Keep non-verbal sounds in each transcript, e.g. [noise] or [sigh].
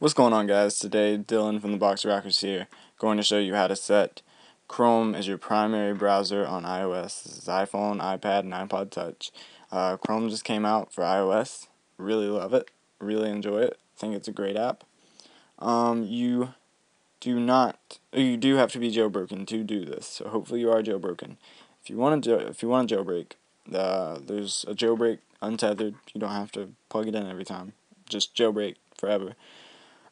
What's going on guys? Today Dylan from the Boxer Rockers here going to show you how to set Chrome as your primary browser on iOS. This is iPhone, iPad, and iPod Touch. Uh, Chrome just came out for iOS. Really love it. Really enjoy it. think it's a great app. Um, you do not, you do have to be jailbroken to do this. So hopefully you are jailbroken. If you want to, if you want to jailbreak, uh, there's a jailbreak untethered. You don't have to plug it in every time. Just jailbreak forever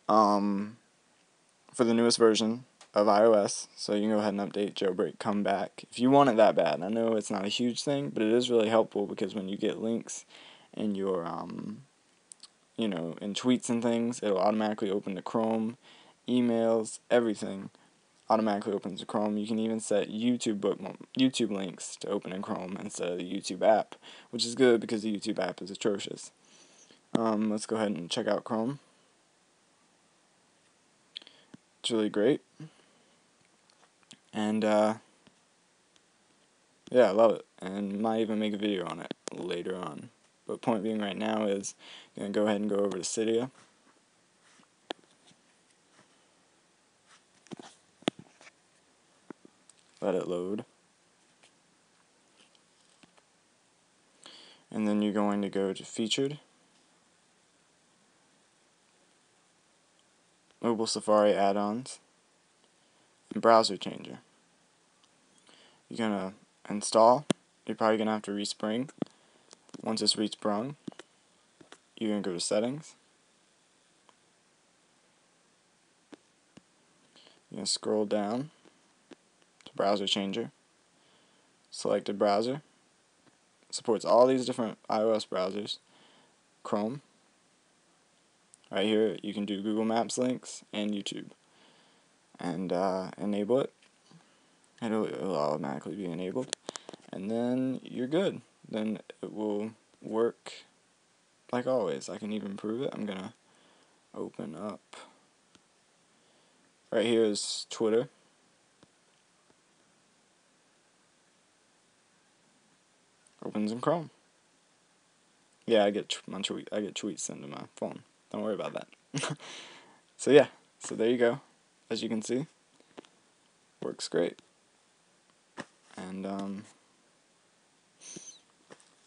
um, for the newest version of iOS. So you can go ahead and update jailbreak, come back if you want it that bad. I know it's not a huge thing, but it is really helpful because when you get links in your um, you know, in tweets and things, it'll automatically open to Chrome, emails, everything automatically opens to Chrome. You can even set YouTube book YouTube links to open in Chrome instead of the YouTube app, which is good because the YouTube app is atrocious. Um, let's go ahead and check out Chrome. It's really great. And, uh, yeah, I love it. And might even make a video on it later on. But point being right now is, I'm going to go ahead and go over to Cydia. Let it load. And then you're going to go to Featured. Mobile Safari add-ons, and Browser Changer. You're going to install. You're probably going to have to respring. Once it's resprung, you're going to go to Settings. You're going to scroll down to Browser Changer. Select a browser. Supports all these different iOS browsers. Chrome, right here you can do Google Maps links and YouTube. And uh, enable it. It'll, it'll automatically be enabled. And then you're good. Then it will work like always. I can even prove it. I'm gonna open up. Right here is Twitter. Opens in Chrome. Yeah I get my tweet I get tweets sent to my phone don't worry about that. [laughs] so yeah, so there you go. As you can see, works great. And um,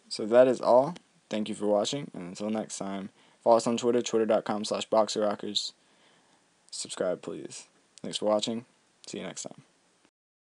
so that is all. Thank you for watching, and until next time, follow us on Twitter, twitter.com slash boxerrockers. Subscribe, please. Thanks for watching. See you next time.